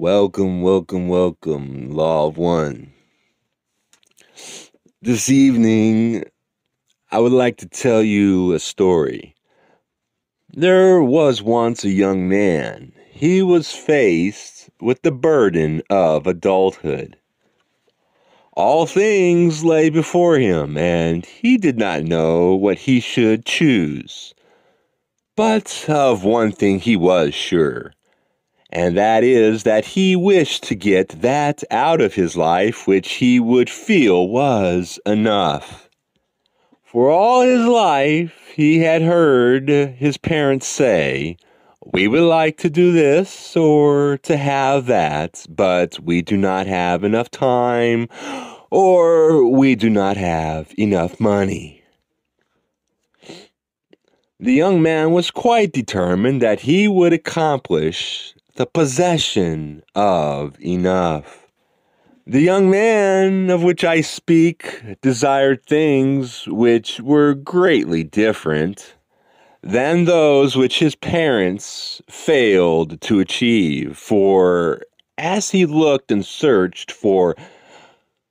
Welcome, welcome, welcome, Law of One. This evening, I would like to tell you a story. There was once a young man. He was faced with the burden of adulthood. All things lay before him, and he did not know what he should choose. But of one thing he was sure and that is that he wished to get that out of his life which he would feel was enough. For all his life, he had heard his parents say, We would like to do this or to have that, but we do not have enough time or we do not have enough money. The young man was quite determined that he would accomplish the possession of enough. The young man of which I speak desired things which were greatly different than those which his parents failed to achieve, for as he looked and searched for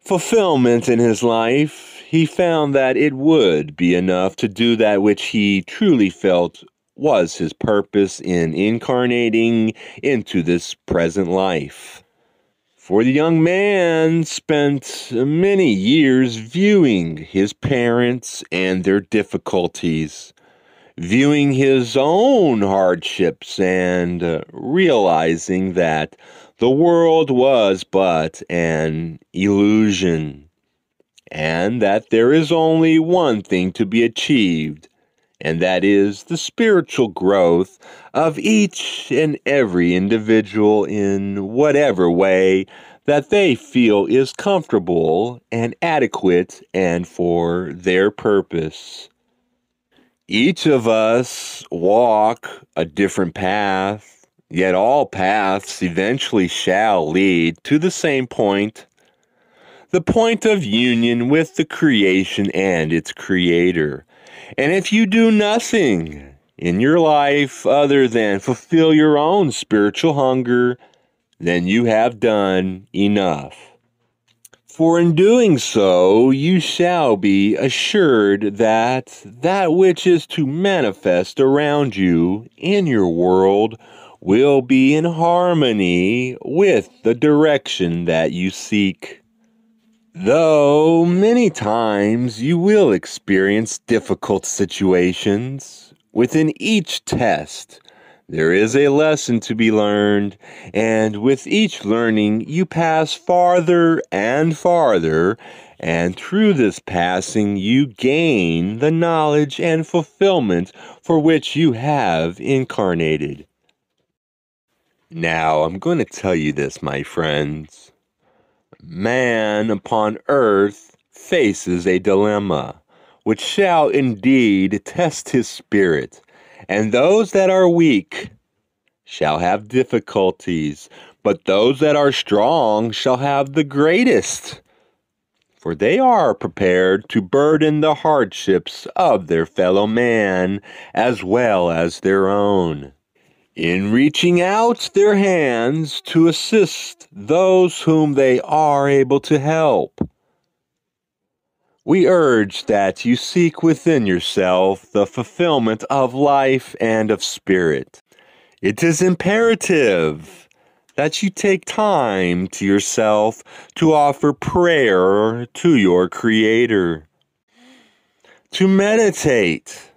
fulfillment in his life, he found that it would be enough to do that which he truly felt was his purpose in incarnating into this present life. For the young man spent many years viewing his parents and their difficulties, viewing his own hardships, and uh, realizing that the world was but an illusion, and that there is only one thing to be achieved and that is the spiritual growth of each and every individual in whatever way that they feel is comfortable and adequate and for their purpose. Each of us walk a different path, yet all paths eventually shall lead to the same point the point of union with the creation and its creator. And if you do nothing in your life other than fulfill your own spiritual hunger, then you have done enough. For in doing so, you shall be assured that that which is to manifest around you in your world will be in harmony with the direction that you seek. Though many times you will experience difficult situations, within each test there is a lesson to be learned, and with each learning you pass farther and farther, and through this passing you gain the knowledge and fulfillment for which you have incarnated. Now, I'm going to tell you this, my friends man upon earth faces a dilemma, which shall indeed test his spirit, and those that are weak shall have difficulties, but those that are strong shall have the greatest. For they are prepared to burden the hardships of their fellow man as well as their own in reaching out their hands to assist those whom they are able to help. We urge that you seek within yourself the fulfillment of life and of spirit. It is imperative that you take time to yourself to offer prayer to your Creator, to meditate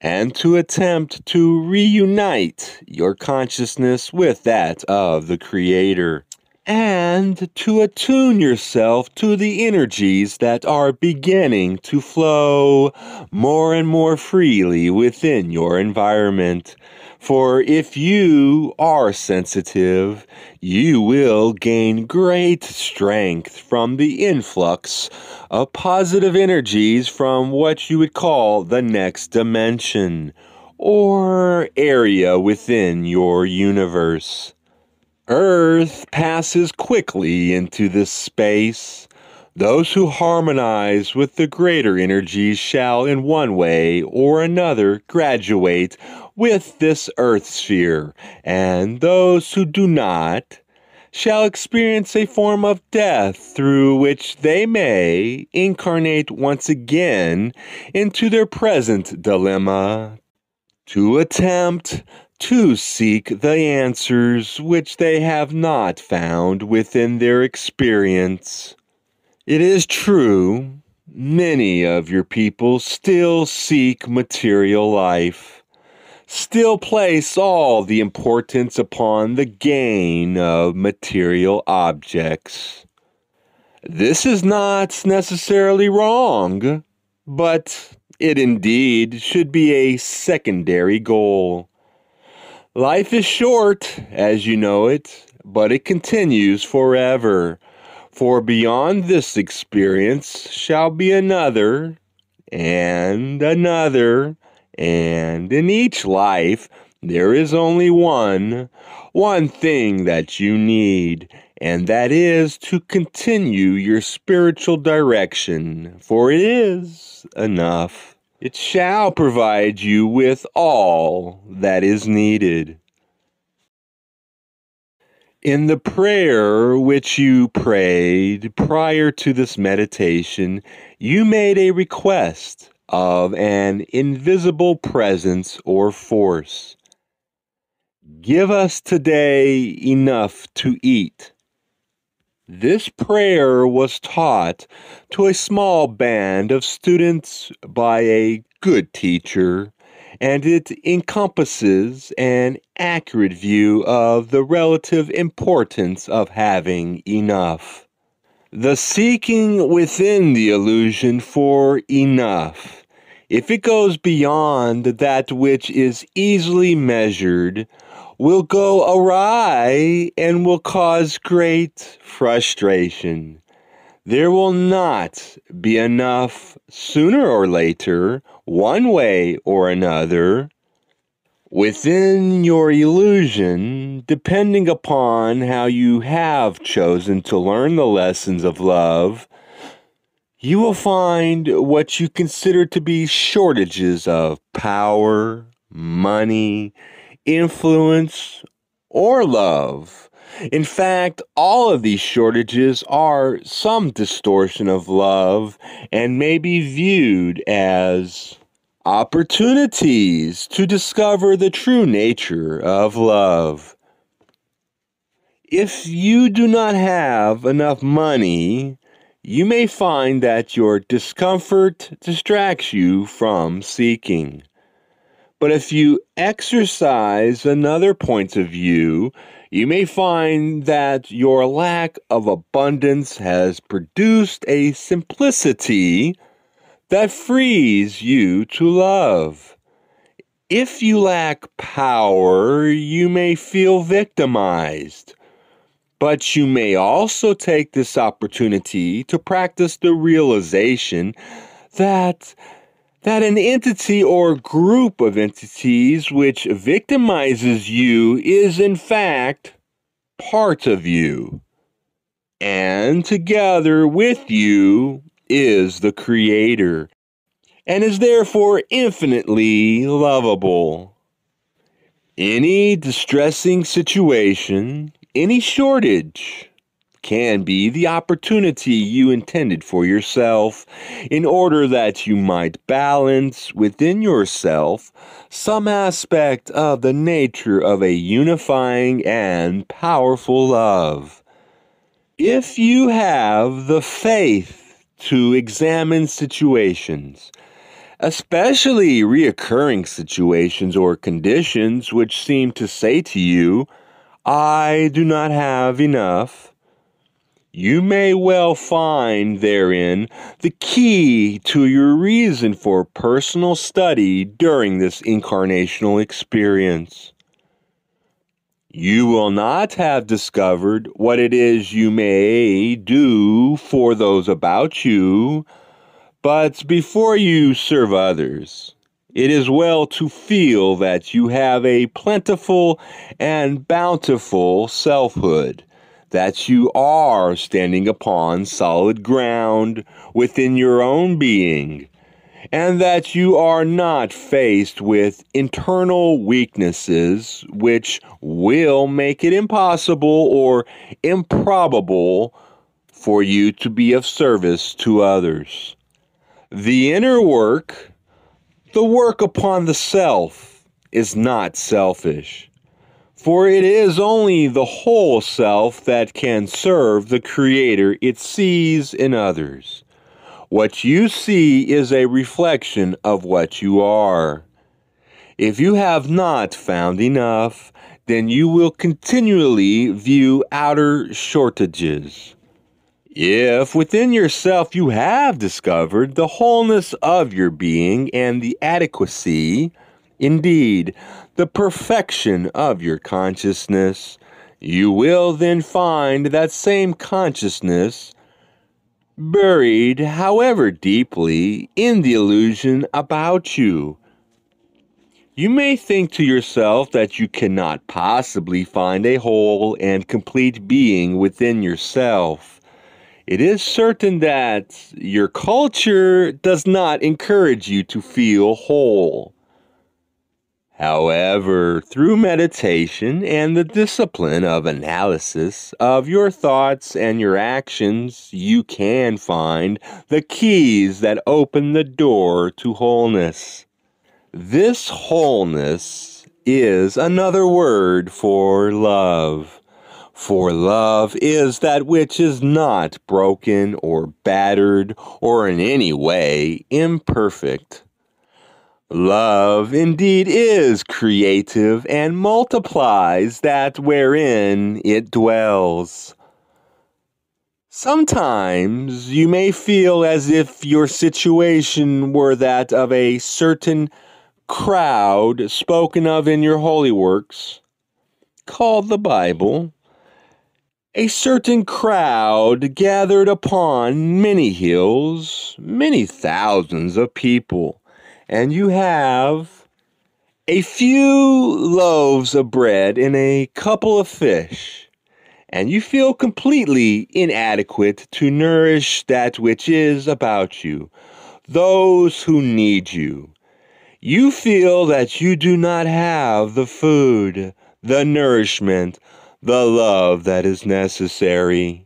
and to attempt to reunite your consciousness with that of the Creator, and to attune yourself to the energies that are beginning to flow more and more freely within your environment for if you are sensitive, you will gain great strength from the influx of positive energies from what you would call the next dimension or area within your universe. Earth passes quickly into this space. Those who harmonize with the greater energies shall, in one way or another, graduate with this earth sphere, and those who do not shall experience a form of death through which they may incarnate once again into their present dilemma to attempt to seek the answers which they have not found within their experience. It is true, many of your people still seek material life still place all the importance upon the gain of material objects. This is not necessarily wrong, but it indeed should be a secondary goal. Life is short, as you know it, but it continues forever. For beyond this experience shall be another, and another, and in each life, there is only one, one thing that you need, and that is to continue your spiritual direction, for it is enough. It shall provide you with all that is needed. In the prayer which you prayed prior to this meditation, you made a request of an invisible presence or force. Give us today enough to eat. This prayer was taught to a small band of students by a good teacher, and it encompasses an accurate view of the relative importance of having enough. The seeking within the illusion for enough if it goes beyond that which is easily measured, will go awry and will cause great frustration. There will not be enough sooner or later, one way or another, within your illusion, depending upon how you have chosen to learn the lessons of love you will find what you consider to be shortages of power, money, influence, or love. In fact, all of these shortages are some distortion of love and may be viewed as opportunities to discover the true nature of love. If you do not have enough money you may find that your discomfort distracts you from seeking. But if you exercise another point of view, you may find that your lack of abundance has produced a simplicity that frees you to love. If you lack power, you may feel victimized. But you may also take this opportunity to practice the realization that that an entity or group of entities which victimizes you is in fact part of you. And together with you is the Creator, and is therefore infinitely lovable. Any distressing situation any shortage can be the opportunity you intended for yourself in order that you might balance within yourself some aspect of the nature of a unifying and powerful love. If you have the faith to examine situations, especially reoccurring situations or conditions which seem to say to you, I do not have enough, you may well find therein the key to your reason for personal study during this incarnational experience. You will not have discovered what it is you may do for those about you, but before you serve others, it is well to feel that you have a plentiful and bountiful selfhood, that you are standing upon solid ground within your own being, and that you are not faced with internal weaknesses which will make it impossible or improbable for you to be of service to others. The inner work, the work upon the self, is not selfish. For it is only the whole self that can serve the Creator it sees in others. What you see is a reflection of what you are. If you have not found enough, then you will continually view outer shortages. If within yourself you have discovered the wholeness of your being and the adequacy, indeed, the perfection of your consciousness, you will then find that same consciousness buried, however deeply, in the illusion about you. You may think to yourself that you cannot possibly find a whole and complete being within yourself it is certain that your culture does not encourage you to feel whole. However, through meditation and the discipline of analysis of your thoughts and your actions, you can find the keys that open the door to wholeness. This wholeness is another word for love. For love is that which is not broken or battered or in any way imperfect. Love indeed is creative and multiplies that wherein it dwells. Sometimes you may feel as if your situation were that of a certain crowd spoken of in your holy works, called the Bible a certain crowd gathered upon many hills, many thousands of people, and you have a few loaves of bread and a couple of fish, and you feel completely inadequate to nourish that which is about you, those who need you. You feel that you do not have the food, the nourishment, the love that is necessary.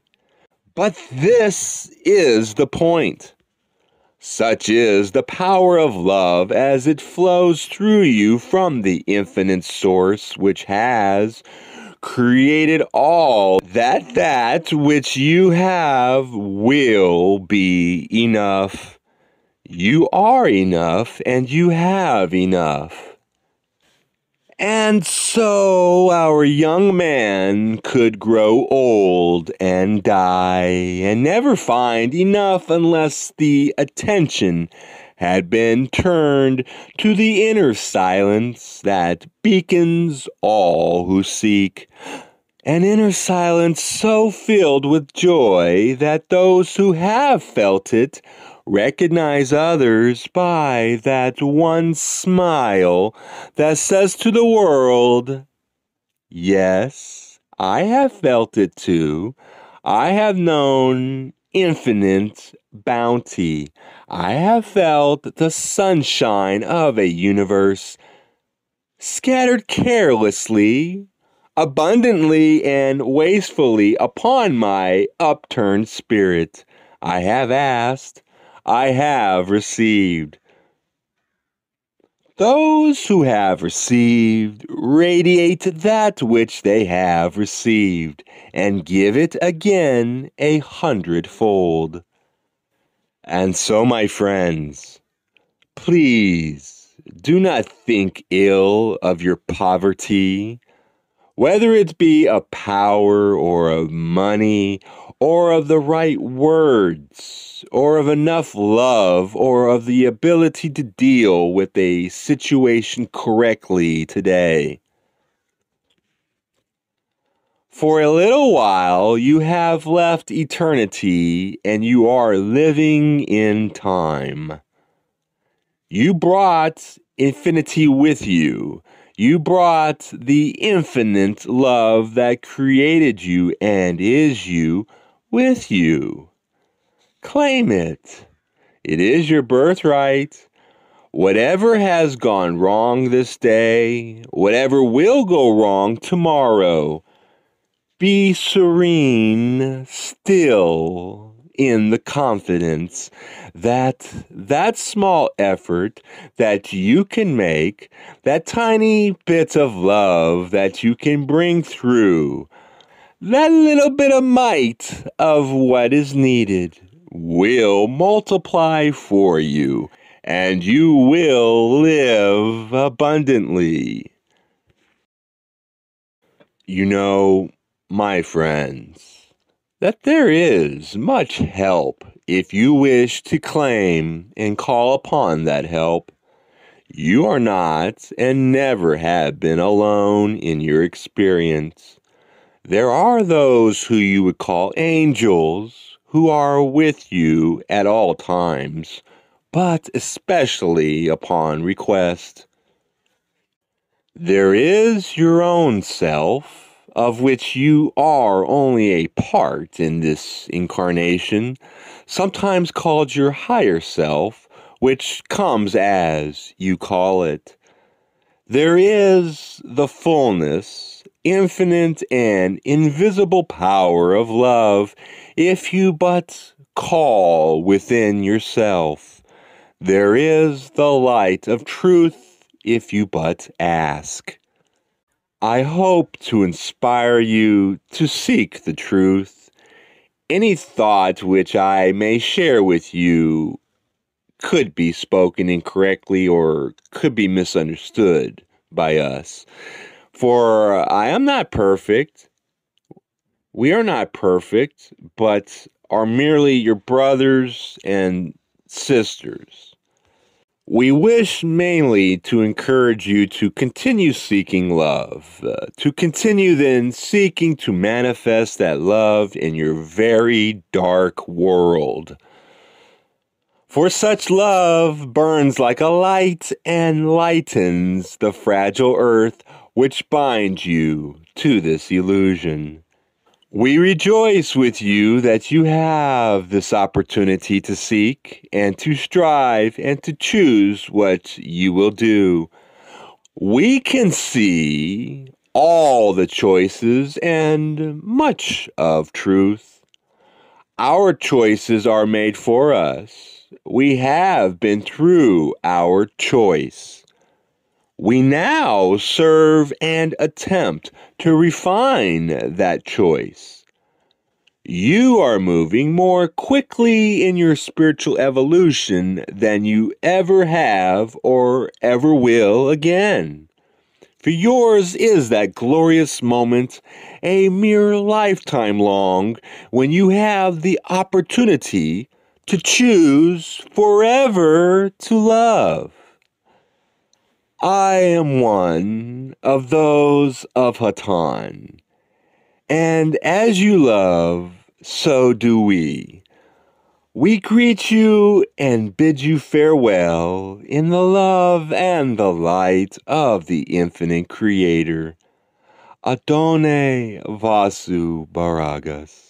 But this is the point. Such is the power of love as it flows through you from the infinite source which has created all that that which you have will be enough. You are enough and you have enough. And so our young man could grow old and die and never find enough unless the attention had been turned to the inner silence that beacons all who seek. An inner silence so filled with joy that those who have felt it recognize others by that one smile that says to the world, Yes, I have felt it too. I have known infinite bounty. I have felt the sunshine of a universe scattered carelessly, abundantly, and wastefully upon my upturned spirit. I have asked, I have received. Those who have received radiate that which they have received and give it again a hundredfold. And so, my friends, please do not think ill of your poverty, whether it be of power or of money or of the right words, or of enough love, or of the ability to deal with a situation correctly today. For a little while, you have left eternity and you are living in time. You brought infinity with you. You brought the infinite love that created you and is you with you. Claim it. It is your birthright. Whatever has gone wrong this day, whatever will go wrong tomorrow, be serene still in the confidence that that small effort that you can make, that tiny bit of love that you can bring through, that little bit of might of what is needed will multiply for you and you will live abundantly. You know, my friends, that there is much help if you wish to claim and call upon that help. You are not and never have been alone in your experience. There are those who you would call angels who are with you at all times but especially upon request. There is your own self, of which you are only a part in this incarnation, sometimes called your higher self, which comes as you call it. There is the fullness, infinite and invisible power of love if you but call within yourself. There is the light of truth if you but ask. I hope to inspire you to seek the truth. Any thought which I may share with you could be spoken incorrectly or could be misunderstood by us. For I am not perfect. We are not perfect, but are merely your brothers and sisters. We wish mainly to encourage you to continue seeking love, uh, to continue then seeking to manifest that love in your very dark world. For such love burns like a light and lightens the fragile earth which binds you to this illusion. We rejoice with you that you have this opportunity to seek and to strive and to choose what you will do. We can see all the choices and much of truth. Our choices are made for us. We have been through our choice. We now serve and attempt to refine that choice. You are moving more quickly in your spiritual evolution than you ever have or ever will again. For yours is that glorious moment, a mere lifetime long, when you have the opportunity to choose forever to love. I am one of those of Hatonn. And as you love, so do we. We greet you and bid you farewell in the love and the light of the infinite Creator. Adonai Vasu Borragus.